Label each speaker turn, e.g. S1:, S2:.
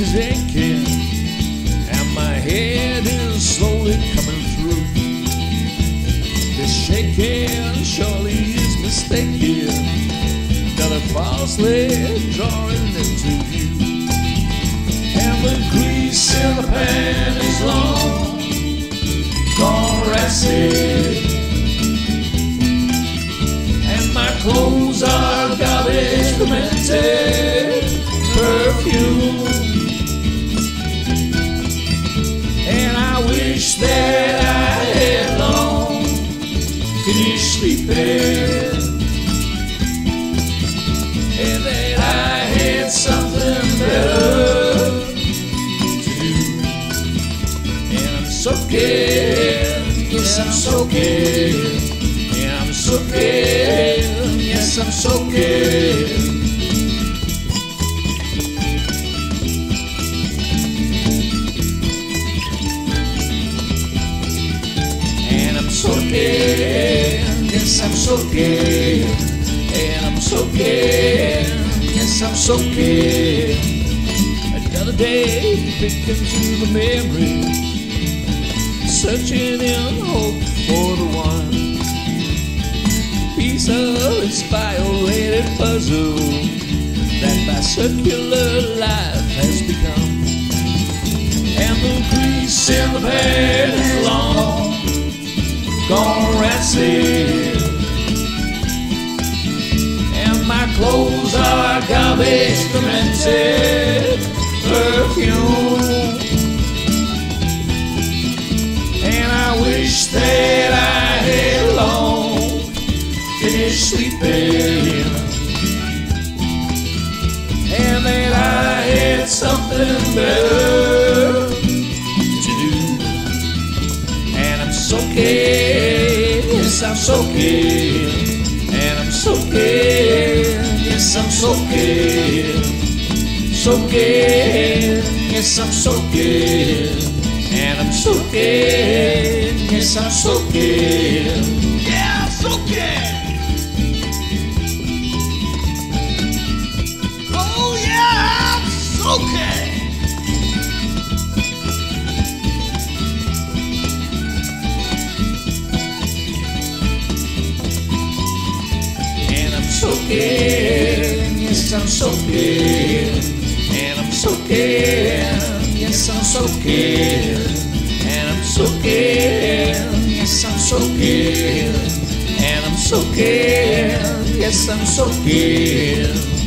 S1: is aching, and my head is slowly coming through. This shaking surely is mistaken, that I falsely drawing into view. And the grease in the pan is long, gone rancid. And my clothes are garbage fermented perfume. Sleeping. And that I had something better to do. And I'm soaking, yes, I'm soaking. And I'm soaking, yes, I'm soaking. And I'm soaking, yes, I'm so gay, And I'm so gay. yes, I'm so gay. Another day, picking through the memories, searching in hope for the one piece of violated puzzle that my circular life has become. And the grease in the bed is long, gone rancid. Clothes are garbage fermented perfume. And I wish that I had long finished sleeping. And that I had something better to do. And I'm soaking, yes, I'm soaking. I'm soaking. Soaking, yes, I'm soaking. And I'm soaking, yes, I'm soaking. Yeah, soaking. Oh, yeah, I'm I'm soaking, yes, I'm soaking. And I'm soaking, yes, I'm soaking. And I'm soaking, yes, I'm soaking. And I'm soaking, yes, I'm soaking.